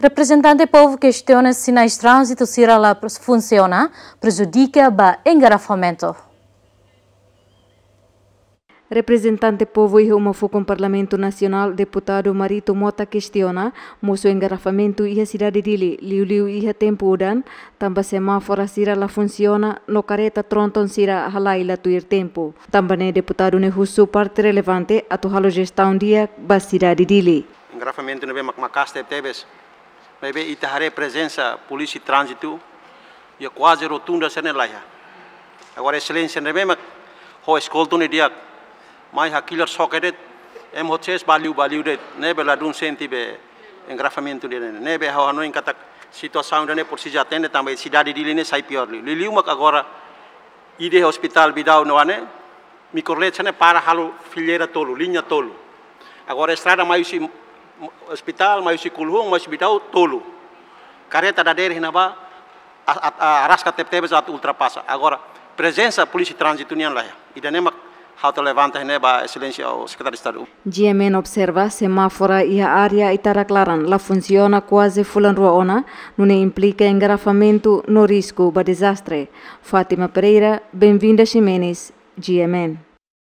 Representante do povo questiona se na trânsito se ela funciona, prejudica o engarrafamento. Representante povo e uma com Parlamento Nacional, deputado Marito Mota questiona moço engarrafamento e a cidade dele, liu liu e a tempo dan, tamba semáfora sira la funciona, no careta tronton sira halai la tuir tempo. Também deputado ne husu parte relevante a tu halo gestão dia ba cidade dele. Engarrafamento ne be macmacaste tebes. Bebe itahare presença polícia trânsito e quase rotunda senelaya. Agora excelência ne be mac ho escolto ne dia mai hakilar sokedet em hotes baliu baliu det ne bela dun senti be engrafamento de ne be ha no em kata situação de ne por si já tende também cidade de line sai pior li liu mak agora ide hospital bidau no ane mi corlet ne para halo fileira tolo linha tolo agora estrada mai si hospital mai si kulhung mai si bidau tolo careta da dere hinaba arasca tep tebes at ultrapassa agora presença polícia trânsito nian lá ida ne mak how to levanta né ba excelência ao secretário de Estado. GMN observa semáfora e a área Itaraclaran la funciona quase fulan ruaona, não implica engarrafamento no risco ba desastre. Fátima Pereira, bem-vinda Ximenes, GMN.